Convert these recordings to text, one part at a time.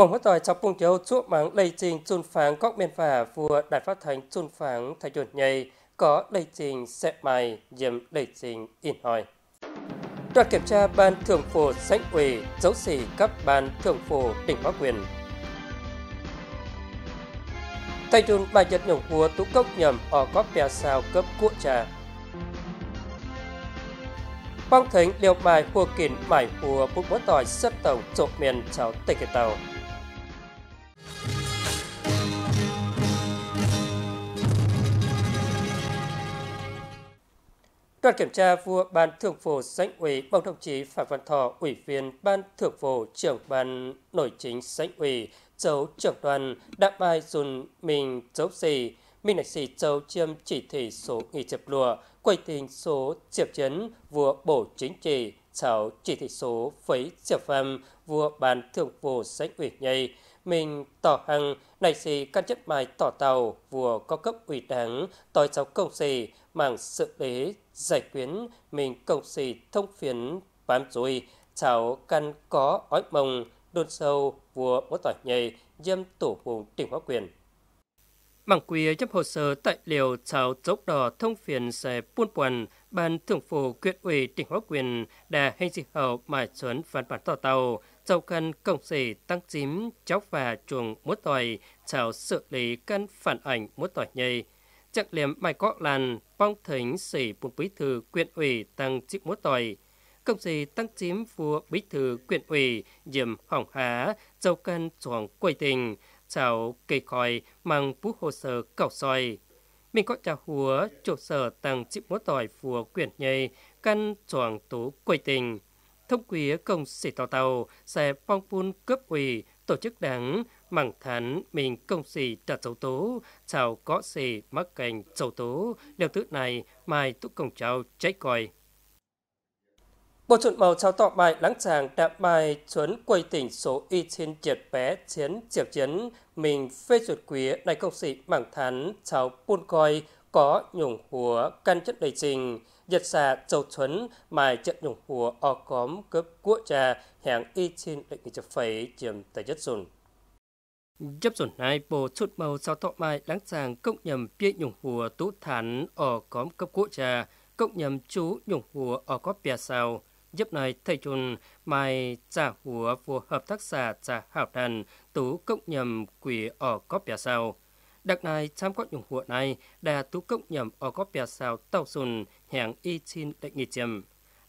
mong mất tỏi chọc bùng chiếu chuốc mắng lây trình chun pháng góc miền phả, vua đại phát thánh chun pháng thay chuẩn nhầy có lây trình xẹp mày diệm lây trình in hỏi. Đoàn kiểm tra ban thường phủ sánh ủy dấu xỉ cấp ban thường phủ tỉnh Bắc Quyền. Thay chuẩn bài nhật nhổng vua tú cốc nhầm ở có bè sao cấp cuộn trà. phong thánh liều bài hùa kín mải hùa bụng mất tỏi sắp tổng trộm miền cháu tây kỳ tàu. Đoàn kiểm tra vua Ban Thường vụ Sánh ủy bầu đồng chí Phạm Văn Thọ, Ủy viên Ban Thường vụ trưởng Ban Nội chính Sánh ủy, dấu trưởng đoàn đã bài dùn mình dấu gì, mình lại xì châu chiêm chỉ thị số nghị chập lùa, quay tình số diệp chấn vua bổ chính trị, cháu chỉ thị số phấy diệp phàm vua Ban Thường vụ Sánh ủy nhây, mình tỏ hằng, này xì căn chất mai tỏ tàu vừa có cấp ủy đảng tỏi cháu công xì mang sự lý, giải quyết mình công xì thông phiến, bám rồi cháu căn có ói mông đôn sâu vừa bố tỏi nhầy, dâm tổ vùng tỉnh hóa quyền. Bằng quý chấp hồ sơ tại liệu cháu dốc đỏ thông phiền sẽ buôn quần ban thường phủ quyết ủy tỉnh hóa quyền đã hành dịch hậu mà chuẩn phản bản tỏ tàu sau cân công sĩ tăng chím chóc và chuồng mút tỏi, chào xử lý căn phản ảnh mút tỏi nhây. Chắc liếm mai có làn, phong thính sĩ bùn bí thư quyện ủy tăng chịu mút tỏi. Công sĩ tăng chím vua bí thư quyện ủy, diệm hỏng há, châu cân chuồng quầy tình, chào cây khói mang bú hồ sơ cầu soi. Mình có chào hùa trụ sở tăng chịu mút tỏi vua quyện nhây, căn chuồng tú quầy tình thông quý công sĩ tàu tàu sẽ phong phun cấp ủy, tổ chức đảng, mảng thán mình công sĩ đặt dấu tố chào có sĩ mắc cảnh dấu tố điều thứ này, mai túc công cháu cháy coi. Bộ chuẩn màu trao tọ bài lắng chàng đạp bài chuẩn quay tỉnh số y trên triệt bé chiến triệt chiến mình phê duyệt quý này công sĩ mảng thán cháu buôn coi có nhủng hùa căn chất đầy trình dịch xà châu thuấn mài trận nhung hùa o cóm cấp quốc gia hàng y trên lệnh chụp phẩy chiếm tại chất dùn. Chấp dùn này bộ chút màu sao thọ mai láng sàng công nhầm bia nhung hùa tú thản ở cóm cấp quốc gia, công nhầm chú nhung hùa ở có bia sao. Giúp này thầy chun mai trả hùa phù hợp tác giả trả hảo đàn tú công nhầm quỷ ở có bia sao. Đặc này tham quan nhung hùa này đã tú công nhầm ở có bia sao tàu sùn hẹn y xin định nghị chìm.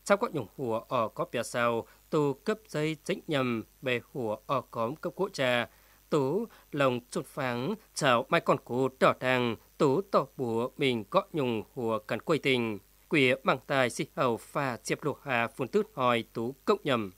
Trong các nhung hùa ở có bia sao, tù cấp giấy trách nhầm bề hùa ở cóm cấp quốc trà Tú lòng chút pháng, chào mai con cú đỏ đàng, tú tỏ bùa mình có nhung hùa cần quay tình. Quỷ bằng tài si hầu pha chiếp lục hà phun tước hỏi tú cộng nhầm.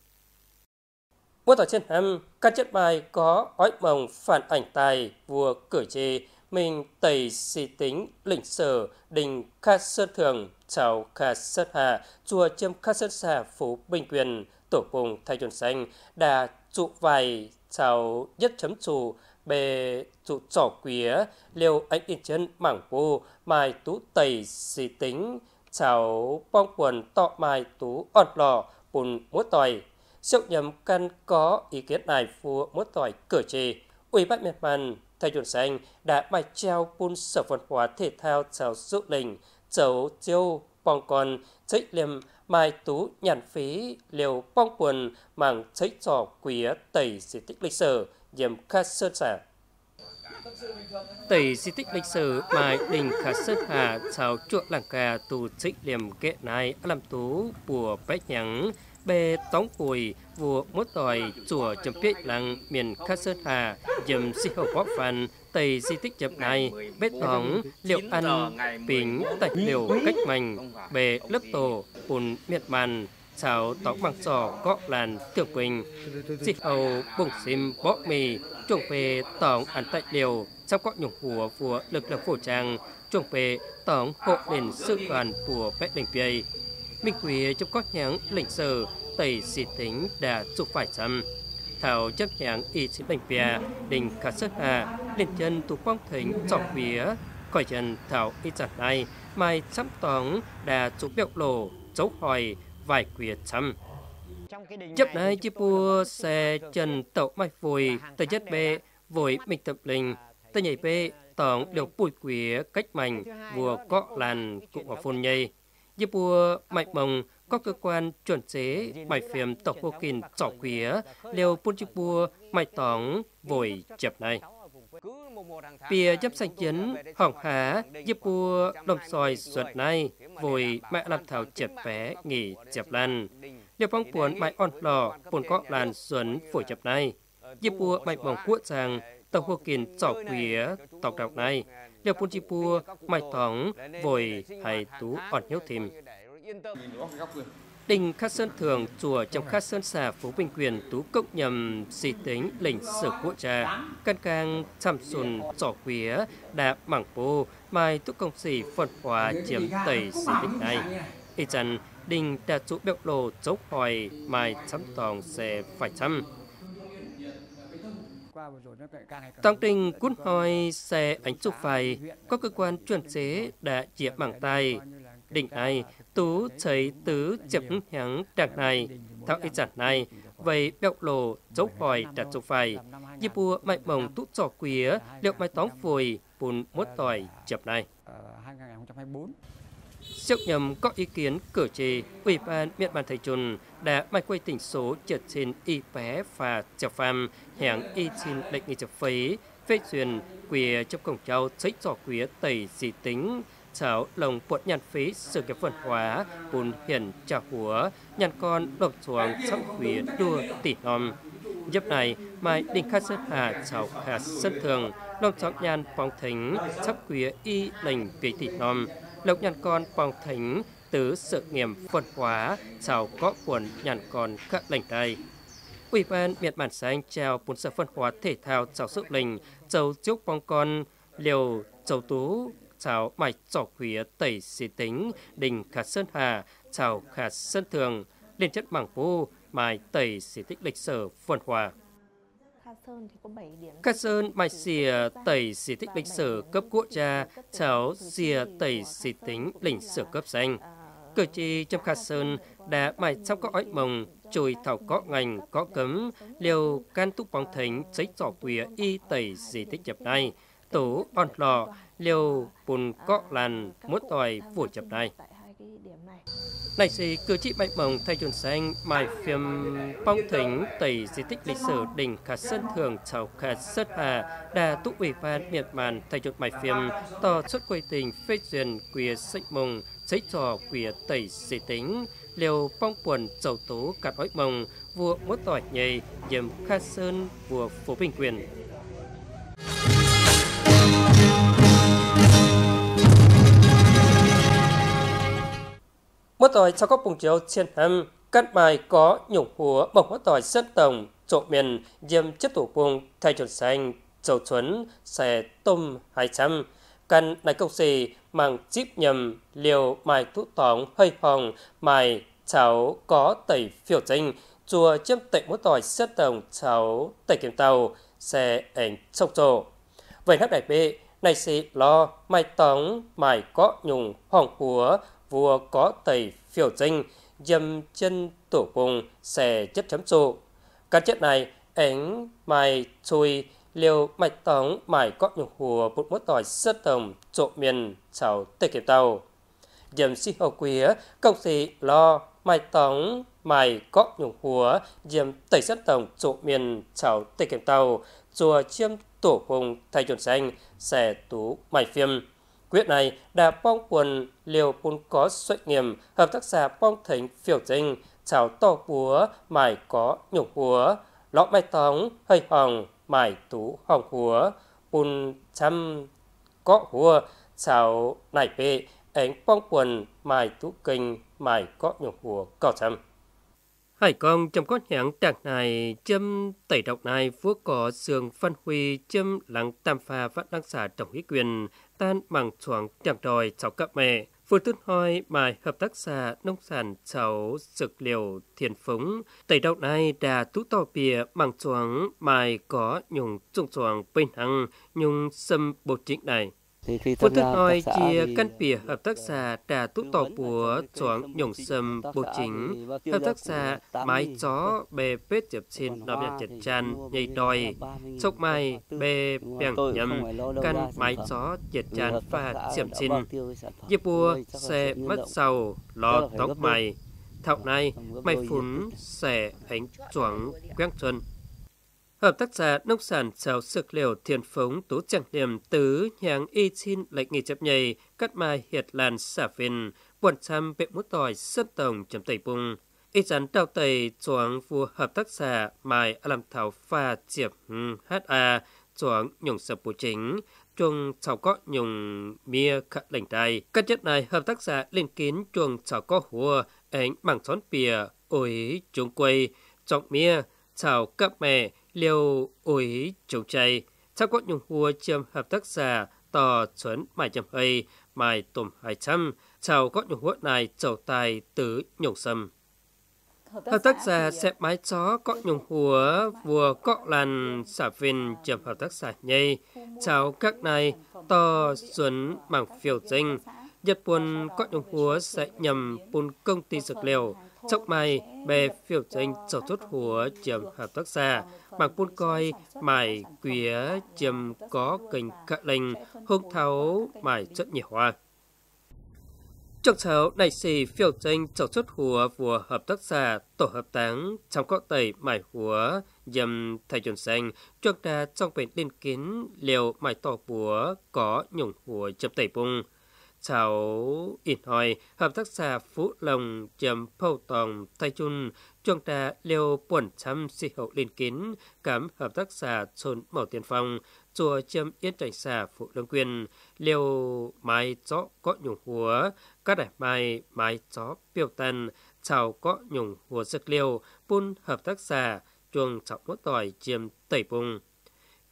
Bố tỏ trên hầm, các chất bài có ói mồng phản ảnh tài vua cử chê, mình tẩy si tính lĩnh sở, đình Kha Sơn Thường chào Kha Sơn Hà chùa chiêm Kha Sơn Hà Phú Bình Quyền tổ vùng thay chuẩn xanh Đà trụ vài chào nhất chấm chủ bề trụ trỏ quía liều ánh yên chân mảng vô mai tú tẩy Xì tính chào bong quần tọ mai tú ọt lò bùn múa tòi. Siêu nhầm căn có ý kiến này phù múa tòi cử trì ủy ban miền Nam Thầy chuẩn xanh đã bài treo bun sở văn hóa thể thao chào dụ lình, chấu chiêu bong con, cháy liềm mai tú nhàn phí, liều bong quần, màng cháy trò quía tẩy di tích lịch sử, dìm khát sơn xả. Tẩy di tích lịch sử mai đình khá sơn hà chào chuộng làng cà tù trích liềm kệ này làm tú bùa bách nhắng, bê tóng cùi vụ mốt tỏi chùa chấm biết lăng, miền khát sơn hà dầm si hậu bóp phần tây di tích chậm này bê tóng liệu ăn bình tạch liều, cách mạnh bề lớp tổ, bùn miệt màn, xào tóc bằng sò có làn tiểu quỳnh. Di hậu bùng xìm bó mì, chuồng về tỏng ăn tạch liều, sau có nhục hùa của lực lượng phổ trang, chuồng về tỏng hộ đền sư đoàn của bét đình bia Minh quý trong các nhãn lịch sử tây xì tính đã chụp phải chăm. Thảo chấp nhãn y sĩ bệnh bia đình khả sức hà lên chân tụ phong thính trọng vía khỏi chân thảo y chặt này mai chăm tóng đã chụp biểu lộ dấu hỏi vài quyệt chăm. chấp này chỉ bùa xe trần tàu mai phùi tờ chất bê vội mình tập linh tờ nhảy bê tổng đều bùi quỷ cách mạnh vừa có làn cũng ở phôn nhây Dịp bùa mạnh mông có cơ quan chuẩn chế bài phim tộc vô kinh trọ quía liều bùn chip bùa mạch tóng vội chập này. Bìa chấp sanh chiến hỏng há giúp bùa đồng sòi suốt này vội mẹ làm thảo chập vé nghỉ chập lần Liều bóng buồn mãi on lò bùn có làn xuân phổi chập này. giúp bùa mạch bóng cuộn rằng tộc vô kinh trọ quía tộc đọc này liều bùn chip bùa mạch tóng vội hay tú on hiếu thìm. Đình Khát Sơn Thường, chùa trong Khát Sơn xà Phú Bình Quyền, Tú Cộng nhầm xì tính lệnh sử quốc gia, căn càng chăm xuân trỏ quía, đạ mảng bô, mai tú công sĩ phân hóa chiếm tẩy xì tính này. Ý chân, đình đã chủ béo lô dấu hỏi, mai chăm tòng sẽ phải chăm. Tăng trình cuốn hỏi xe ánh chụp phải, có cơ quan chuẩn chế đã chiếm bằng tay, định ai tú thấy tứ chấm hẳn đặc này thảo ý giản này vậy béo lộ dấu hỏi đặt dấu phải như bùa mạnh mỏng tú trò quía liệu mai tóm phùi bùn mốt tỏi chập này. Trước nhầm có ý kiến cử tri, Ủy ban Miện bàn Thầy Trùn đã mai quay tỉnh số trượt trên y bé và chào phàm hẹn y xin lệnh nghị chập phấy, phê truyền quìa trong cổng trao thấy trò quía tẩy dị tính cháu lồng bột nhàn phí sự nghiệp văn hóa bùn hiển trà húa nhàn con lộc xuống trong quý đua tỉ nom dịp này mai đình khát sơn hà cháu hà sơn thường lồng cháu nhàn phong thính sắp quý y lệnh quý tỉ nom lộc nhàn con phong thính tứ sự nghiệp văn hóa cháu có quần nhàn con các lệnh đây Ủy ban Miệt Bản Xanh trao bốn sở phân hóa thể thao cháu sự lình, châu chúc phong con, liều, châu tú, chào mạch trò khuya tẩy xí tính đình khả sơn hà chào khả sơn thường liên chất mảng vu mài tẩy xí tích lịch sử văn hóa Cát Sơn mài Xìa tẩy xì tích lịch sử cấp quốc gia, cháu xìa tẩy xì tính lịch sử cấp danh. Cử tri trong Cát Sơn đã mài trong có ói mồng, chùi thảo có ngành, có cấm, liều can túc bóng thính, giấy trò quỷ y tẩy xì tích nhập này, tủ on lò, liều bùn cọ làn mốt tòi vụ chập này. Này sĩ cử chỉ bạch mộng thay chuẩn xanh mai phim phong thính tẩy di tích lịch sử đỉnh khả sân thường chào khả sân hà đà tụ ủy ban miệt màn thay chuẩn mai phim to xuất quay tình phê duyên quìa sách mông giấy trò quìa tẩy di tính liều phong quần dầu tố cạt ói mộng vua mốt tỏi nhầy dầm khả sơn vua phố bình quyền tỏi sau có bùng chiếu trên hầm, cắt bài có nhục húa bổng mỗi tỏi dân tổng, trộn miền, diêm chất thủ vùng, thay chuẩn xanh, dầu chuấn, xẻ tôm hai trăm. Căn này công xì mang chip nhầm, liều mài thủ tóng hơi hồng, mài cháu có tẩy phiểu trinh chùa châm tẩy mỗi tỏi dân tổng cháu tẩy kiểm tàu, xe ảnh sông trổ. Vậy hấp đại bệ, này xì lo, mài tóng, mài có nhùng, hoàng húa, vua có tẩy phiêu dinh, dâm chân tổ cùng xẻ chất chấm trụ. Các chất này ánh mài chui liều mạch tống mài có nhục hùa bụt mốt tỏi sất tổng trộn miền chào tê kịp tàu. Dầm si hậu quía công sĩ lo mài tống mài có nhục hùa dầm tẩy sất tổng trộn miền chào tê kịp tàu chùa chiêm tổ cùng thay chuẩn xanh xẻ tú mài phim Quyết này đã bong quần liều bún có xuất nghiệm, hợp tác xã bong thỉnh phiểu dinh chào to búa mải có nhục húa lọ mai tóng, hơi hồng mải tú hồng húa bún chăm có húa chào nải bệ ánh bong quần mải tú kinh mải có nhục húa có chăm Hải con trong con nhãn trạng này châm tẩy độc này, phước có sườn phân huy châm lắng tam pha phát đăng xả tổng ý quyền tan bằng chuồng chẳng đòi cháu cặp mẹ. Vừa tuyên hoi mài hợp tác xã nông sản cháu dược liệu thiền phúng. Tẩy đậu này đã tú tỏ bìa bằng chuồng mài có nhung trung chuồng bên hăng nhung xâm bột chính này. Phương thức nói chia căn bìa hợp tác xã đã túc tỏ của choáng nhổng sầm bộ chính. hợp tác xã mái chó bề bết chập xin nó bị chật chan nhây đòi. chốc mai bề bèng nhầm căn mái chó chật chan và chiếm xin dịp bùa xe mất sầu lo tóc mày thạo này mày phún sẽ ánh choáng quang xuân Hợp tác xã nông sản cháo sực liều thiền phống tú chẳng điểm tứ nhàng y xin lệnh nghỉ chấp nhầy, cắt mai hiệt làn xả phìn quần trăm bệ mút tỏi sân tổng chấm tẩy bùng. Y chắn đào tẩy choáng vua hợp tác xã mai làm thảo pha chiệp HA choáng nhung sập bù chính chuồng chảo có nhung mía khả lệnh đài. Các chất này hợp tác xã liên kín chuồng chảo có hùa, ánh bằng xón bìa ôi chuồng quay trọng mía chảo cấp mẹ liều ủi chủ chay sau có nhung hùa chiêm hợp tác xã tò chuẩn mài chầm hay mài tôm hai trăm sau có nhung hùa này trầu tài tứ nhung sâm. Hợp tác xã sẽ mái chó có nhung hùa vừa có làn xả viên chiêm hợp tác xã nhây chào các này to xuân bằng phiêu danh Nhật buồn có nhung hùa sẽ nhầm bùn công ty dược liệu chốc mai bè phiêu tranh sầu chút hùa chìm hợp tác xa, bằng buôn coi mải quía chìm có kênh cạ lành, hông tháo mải chất nhiều hoa. Trong cháu này xì phiêu tranh sầu chút hùa vừa hợp tác xa. Tổ hợp táng trong có tẩy mải hùa dầm thầy chuẩn xanh. Trước đa trong bệnh liên kiến liều mải tỏ búa có nhủng hùa chấm tẩy bung cháu ít hỏi hợp tác xã Phú Long chấm phâu tòng tay chun chuông ta liêu buồn chăm si hậu liên kín cảm hợp tác xã chôn màu tiền phong, chùa chấm yên trạch xã Phú Long Quyền liêu mái chó có nhung húa các đại mai mái chó biểu tần cháu có nhung húa giấc liều bun hợp tác xã chuông trọng mốt tỏi chiêm tẩy bùng.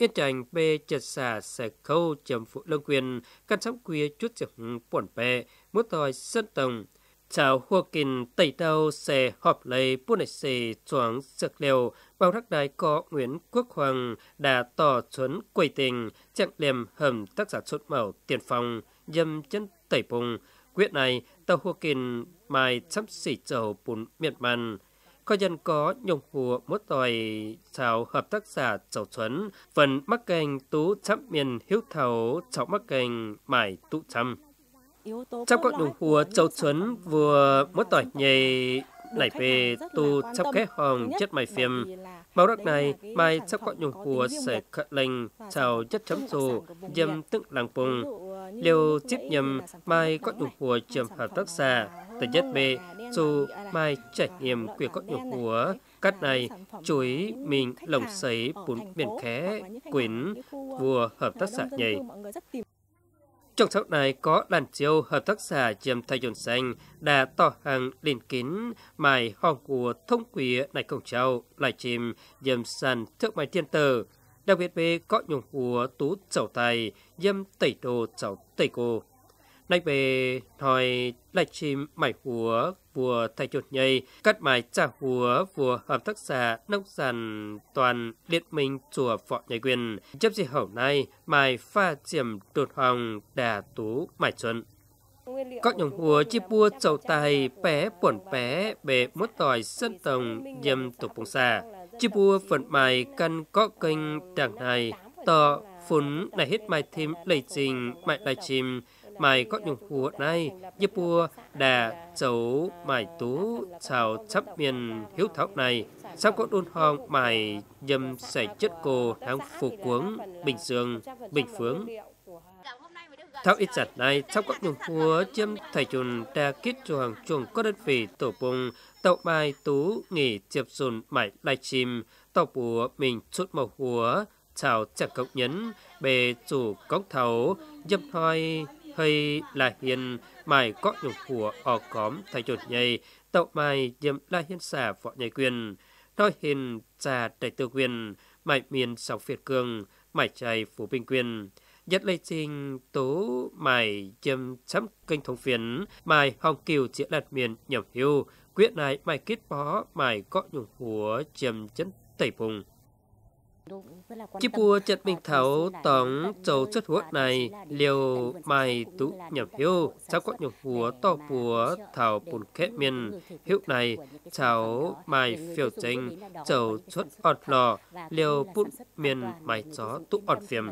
Yên tranh bê chật xà sẽ khâu chầm phụ lông quyền, căn sóng quê chút chấm buồn bè, muốn tòi sân tổng. Chào hua kinh tẩy tàu sẽ họp lấy bún này xì choáng sực liều, bao rắc đài có Nguyễn Quốc Hoàng đã tỏ chuẩn quầy tình, chặng liềm hầm tác giả xuất màu tiền phòng dâm chân tẩy bùng. Quyết này, tàu hua kinh mai chấm xỉ chầu bún miệt màn, có dân có nhung hùa mốt tòi chào hợp tác giả chầu chuấn, phần mắc kênh tú chăm miền hiếu thầu cháu mắc kênh mải tụ chăm. Trong các nhung hùa chầu chuấn vừa mốt tòi nhầy nảy về tu chấp kế hồng chất mày phim. bao đất này, mai sắp có nhung hùa sẽ khẩn lệnh chào chất chấm dù, dâm tức làng phùng Liều tiếp nhầm, mai có nhung hùa trường hợp tác giả, tới nhất bê, dù mai trải nghiệm quyền có nhung của cắt này chuối mình lồng sấy bún biển khé quyến vua hợp tác xã nhảy trong sau này có đàn chiêu hợp tác xã chiếm thay dồn xanh đã tỏ hàng liền kín mài hòn của thông quý này công châu lại chìm dầm sàn thượng mái thiên tử. Đặc biệt về có nhung của tú chậu tay dâm tẩy đồ chậu tẩy cô. Này về nói lại chim mải hùa vừa thay chuột nhây, cắt mái trả hùa vừa hợp tác xã nông sản toàn liên minh chùa phọ nhây quyền. Chấp gì hậu nay mài pha chiềm đột hồng đà tú mải xuân. Các nhóm hùa chi bua chầu tài bé buồn bé bề mốt tỏi sân tổng dâm tục bông xa. Chi bua phần mài căn có kênh đảng này, tỏ phun này hết mai thêm lầy trình mại lại chim, mày có nhung hùa này như bùa đà chấu mày tú chào chấp miền hiếu thảo này. Sao có đôn hòn mày dâm sảy chất cô đang phù cuống bình dương bình phướng? Thảo ít giật này, sau các nhung hùa châm thầy chùn đa kết chuồng chuồng có đơn vị tổ bùng, tàu bài tú nghỉ chiệp dùn mày lai chim, tàu bùa mình chút màu hùa, chào chẳng cộng nhấn, bề chủ cống thấu, dâm hoi hay là hiền mài có nhục của ở cóm thay chuột nhầy, tậu mài diệm la hiên xả võ nhầy quyền. Nói hiền trà đại tư quyền, mài miền sáu phiệt cường, mài chạy phủ bình quyền. Nhất lây trình tố mài châm chấm kênh thông phiến mài hòng kiều chỉ lạt miền nhầm hiu. Quyết này mài kết bó, mài có nhục của châm chấn tẩy vùng Chi bùa chất bình thảo tổng châu chất hút này, liều mai tú nhập hiếu cháu có nhập hùa to bùa thảo bùn khép miền hiếu này, cháu mai phiêu trình châu xuất ọt lò, liều bụn miền mai chó tú ọt phiềm.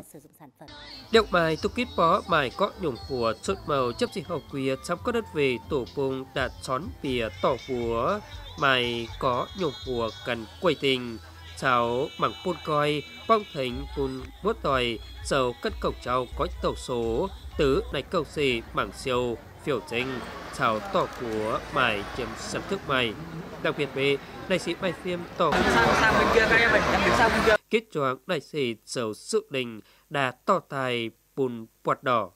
Liệu mai tú kít bó mai có nhục hùa xuất màu, chấp chỉ hậu quìa cháu có đất về tổ bùng, đạt chón bìa tỏ bùa mai có nhục hùa cần quầy tình cháu bằng bún coi phong thính bún bút tòi dầu cất cổng cháu có tàu số tứ này cầu xì bằng siêu phiểu trình cháu tỏ của mày chấm sản thức mày. Đặc biệt về đại sĩ bài phim tỏ kết choáng đại sĩ dầu sự đình đã tỏ tài bùn quạt đỏ.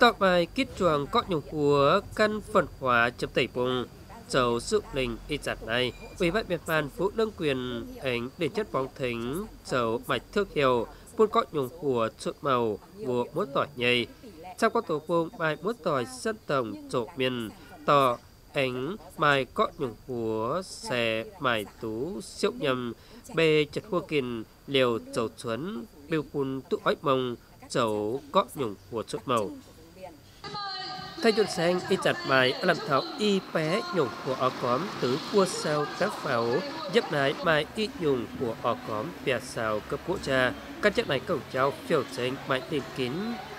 Tọa bài kết chuồng có nhung của căn phần hóa chấm tẩy bùng Dầu sự linh y giặt này, Ủy ban Biên Phan vũ Đương Quyền ảnh để chất bóng thính dầu mạch thước hiệu buôn có nhung của trộn màu của mốt tỏi nhầy. Trong các tổ phương bài mốt tỏi dân tổng trộn miền tỏ ánh mai có nhung của xe mài tú siêu nhầm bê chật hua kìn liều dầu chuấn biêu cun tụ ói mông dầu có nhung của trộn màu thay chuẩn sang y chặt bài làm thảo y bé nhung của ở cóm tứ cua sao các pháo giúp nái bài y nhung của ở cóm bè sao cấp quốc gia. Các chất này cổng trao phiêu tranh bài tìm kín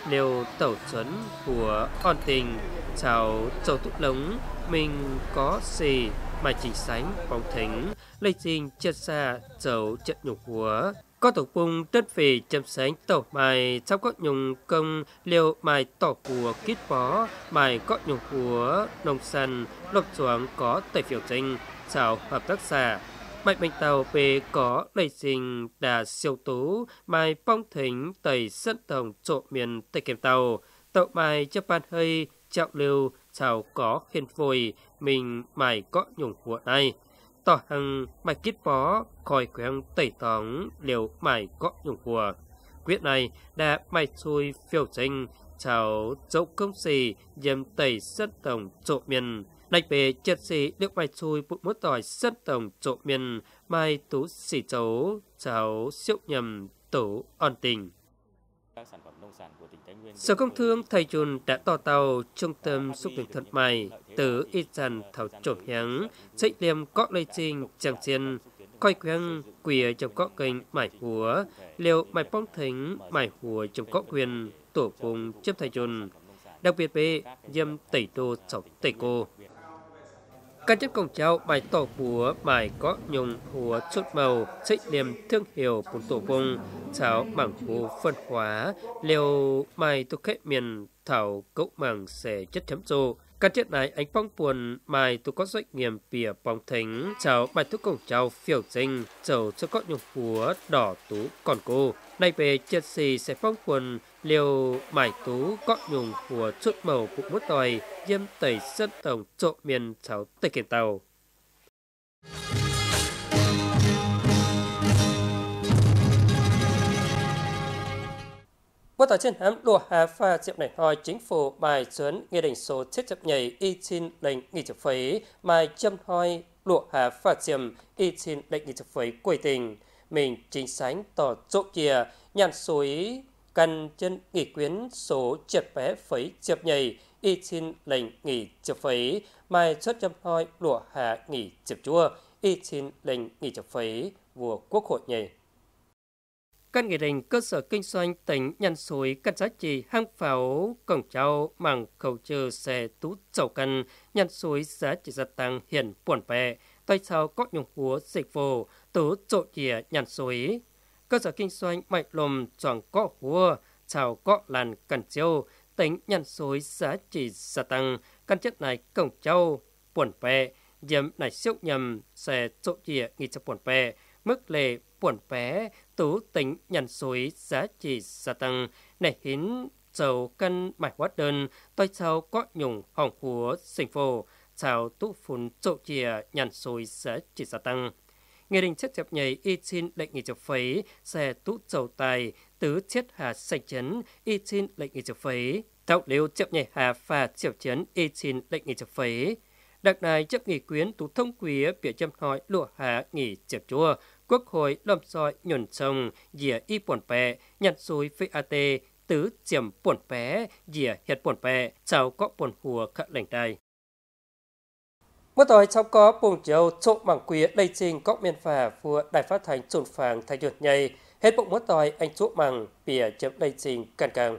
liều tẩu chuẩn của on tình. Chào châu túc lống, mình có gì mà chỉ sánh bóng thính. Lây trình chất xa chầu chất nhục của có tổ bung tết về chấm sánh tổ mài, sau có nhung công liều mài tổ của kít bó, mài có nhung của nông sản lộc xuống có tẩy phiểu trình chào hợp tác xã Mạch bệnh tàu về có lây sinh, đà siêu tú, mài phong thính tẩy sân tổng trộn miền, tây kèm tàu. Tàu mài chấp ban hơi trọng lưu chào có khiên phôi, mình mài có nhung của này tỏ hằng mày kết bó khỏi quen tẩy tóng liều mày có dùng của. Quyết này đã mày xui phiêu tranh chào dấu công xì dầm tẩy sân tổng trộm miền đánh về chất xì được mày xui bụi mốt tỏi sân tổng trộm miền mày tú xì chấu, chào siêu nhầm tổ on tình. Sở Công Thương Thầy Chùn đã tỏ tàu trung tâm xúc tiến thuật mày từ dần thảo trộm nhắn, dạy liềm có lây trình chẳng chiên, coi quen quìa trong có kênh mải hùa, liều mải bóng thính mải hùa trong có quyền tổ vùng chấp thầy chùn. Đặc biệt về dâm tẩy đô chọc tẩy cô. Các chất công cháu bài tổ búa bài có nhung, hùa chốt màu trích niềm thương hiệu của tổ vùng, cháo mảng hồ phân hóa liều mai tu khép miền, thảo cậu mảng sẽ chất chấm trô các chất này, anh phong buồn mai tôi có doanh nghiệm bìa bóng thính cháu bài thuốc cổng cháu phiểu dinh cháu cho có nhung húa đỏ tú còn cô. Nay về chết xì sẽ phong buồn liều mải tú có nhung của chút màu cũng mất tòi dâm tẩy sân tổng trộm miền cháu tây kiền tàu. Qua tờ trên hãm đùa hà pha diệm này thôi chính phủ bài chuẩn nghị định số thiết chấp nhảy y xin lệnh nghị trực phấy mai châm hoi lụa hà pha diệm y xin lệnh nghị trực phấy quầy tình. Mình chính sánh tỏ chỗ kia, nhàn suối cần chân nghị quyến số triệt bé phấy diệp nhầy y xin lệnh nghỉ chập phấy mai xuất châm hoi lụa hà nghỉ chập chua y xin lệnh nghỉ chập phấy vua quốc hội nhầy căn nghị định cơ sở kinh doanh tỉnh nhân suối cắt giá trị hang pháo cổng trao mảng khẩu trừ xe tú chậu căn nhân suối giá trị gia tăng hiện buồn bè tại sao có nhung húa dịch vụ tú trộn chìa nhân suối cơ sở kinh doanh mạnh lùm chọn có húa chào có làn cần chiêu, tính nhân suối giá trị gia tăng, căn chất này cổng châu, buồn bè, diệm này siêu nhầm, xe chỗ chìa nghi cho buồn bè, mức lệ buồn bé, tú tính nhận suối giá trị gia tăng, này hiến dầu cân mạch hóa đơn, tôi sau có nhùng hỏng hùa sinh phổ, chào tú phun trộn chìa nhận suối giá trị gia tăng. Nghị định chất chập nhảy y xin lệnh nghị chập phấy, xe tú dầu tài, tứ chết hà sạch chấn, y xin lệnh nghị chập phấy. Tạo liêu chập nhảy hà phà triệu chấn, y xin lệnh nghị chập phấy. Đặc này chấp nghị quyến tú thông quý bịa châm hỏi lụa hạ nghỉ chập chua, quốc hội lầm soi nhổn sông, dìa y buồn bè, nhặt xuôi phi a tê tứ chiếm buồn bè, dìa hiệt buồn bè, chào có buồn hùa khả lệnh đài Mất tối cháu có bùng châu trộm bằng quý đầy trình góc miền phà vừa đài phát thanh trộn phàng thay nhuột nhầy. Hết bụng mất tối anh trộm bằng bìa chấm đầy trình càng càng.